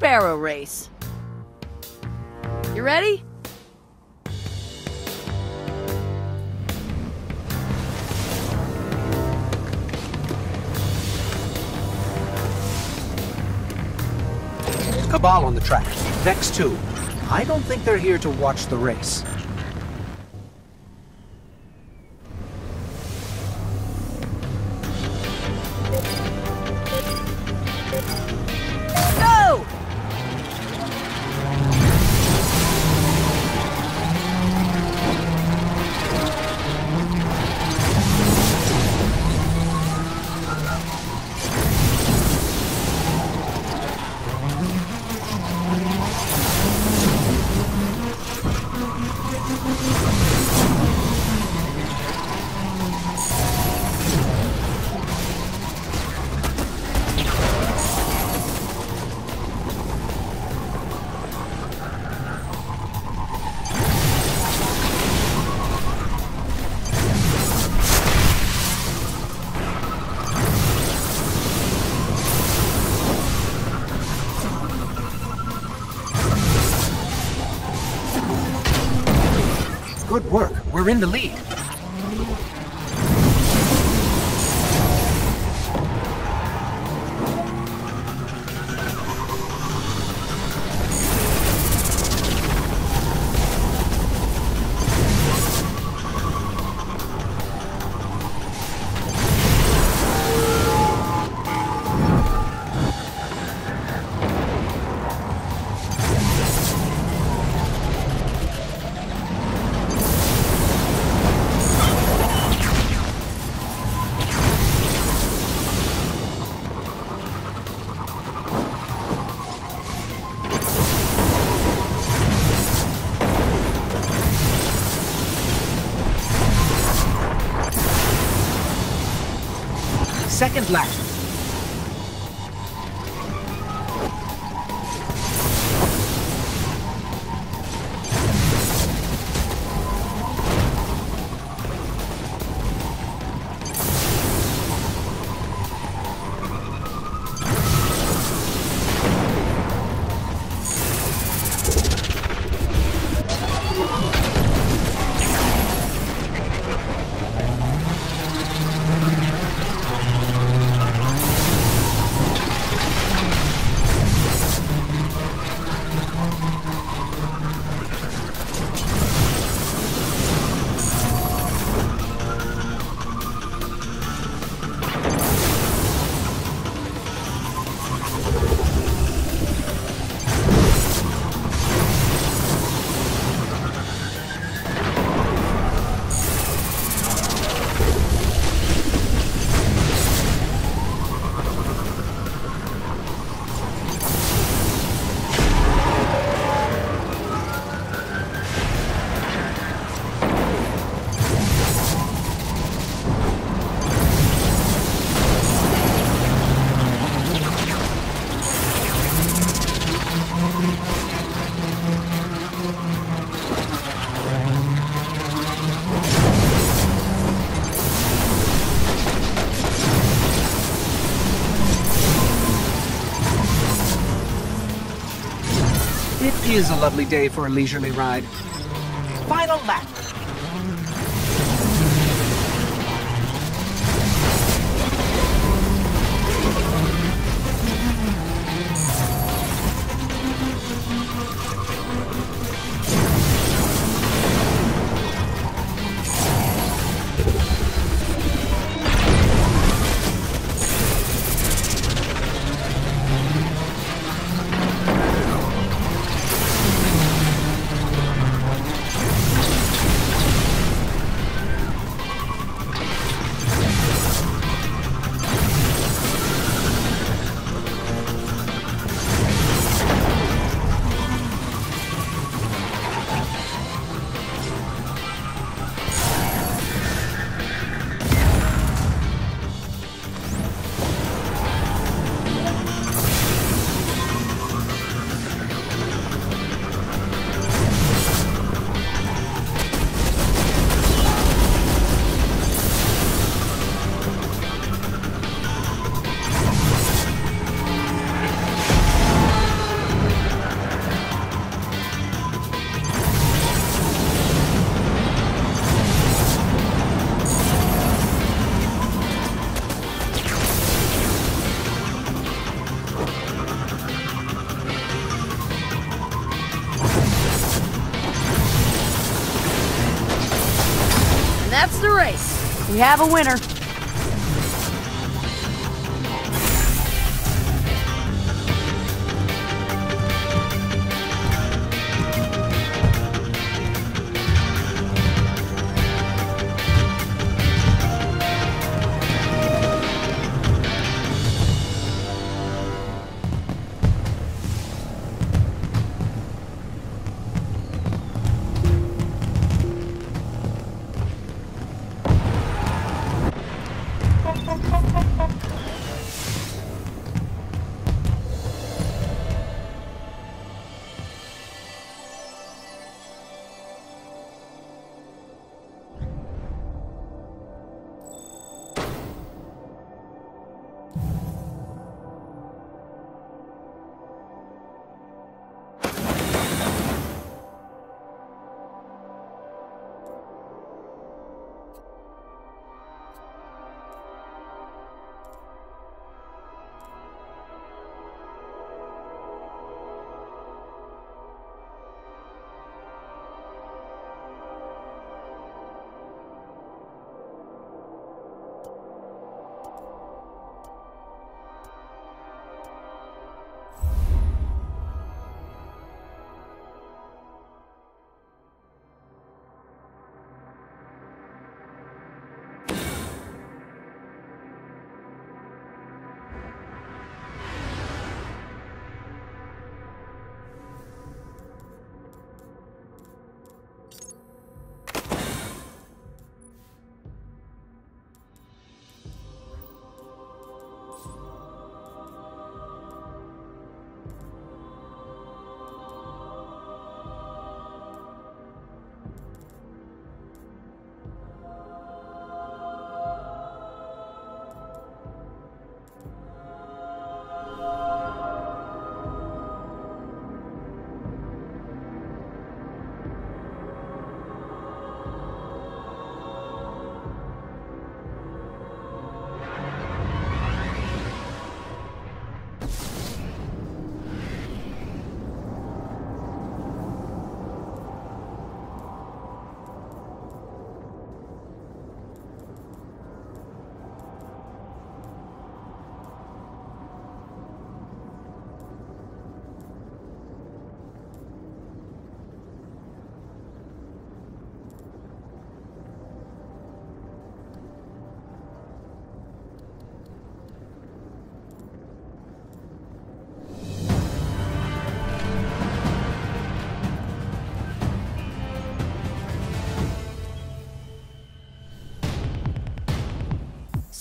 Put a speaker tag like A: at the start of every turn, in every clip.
A: Sparrow race. You ready?
B: Cabal on the track. Vex 2. I don't think they're here to watch the race. We're in the lead. Second lap. It is a lovely day for a leisurely ride. Final lap.
A: Have a winner.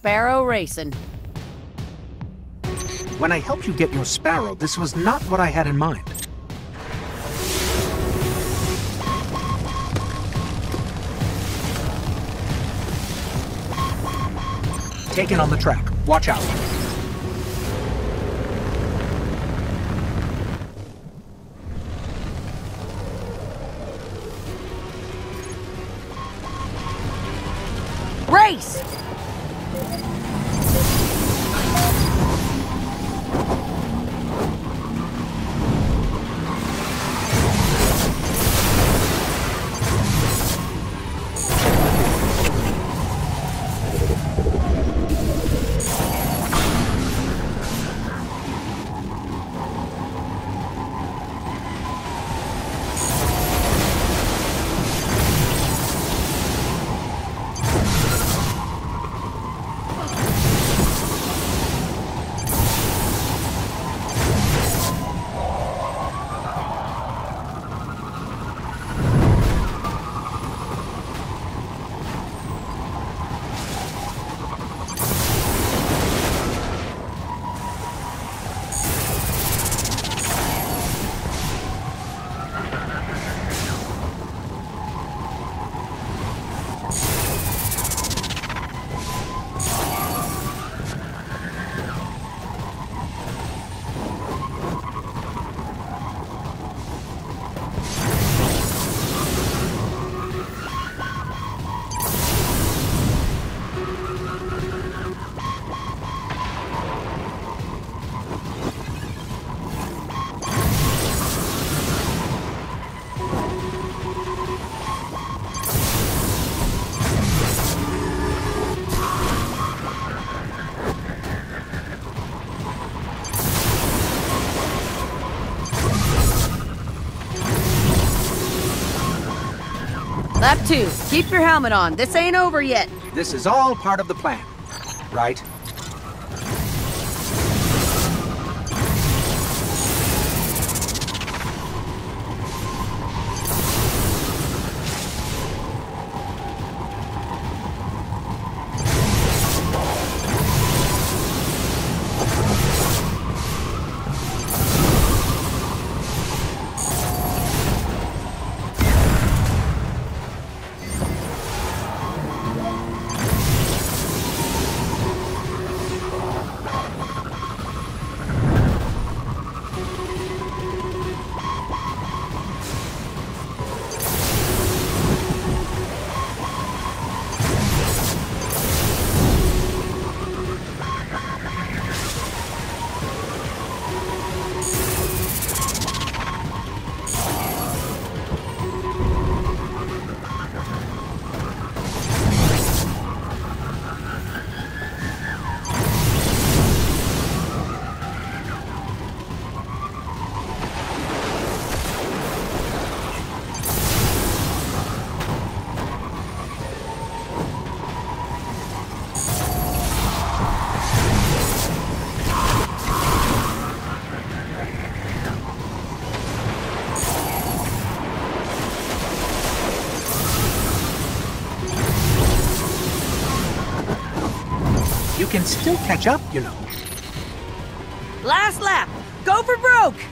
A: Sparrow Racing.
B: When I helped you get your Sparrow, this was not what I had in mind. Take it on the track. Watch out.
A: Lap two. Keep your helmet on. This ain't over yet.
B: This is all part of the plan, right? You can still catch up, you know.
A: Last lap. Go for broke.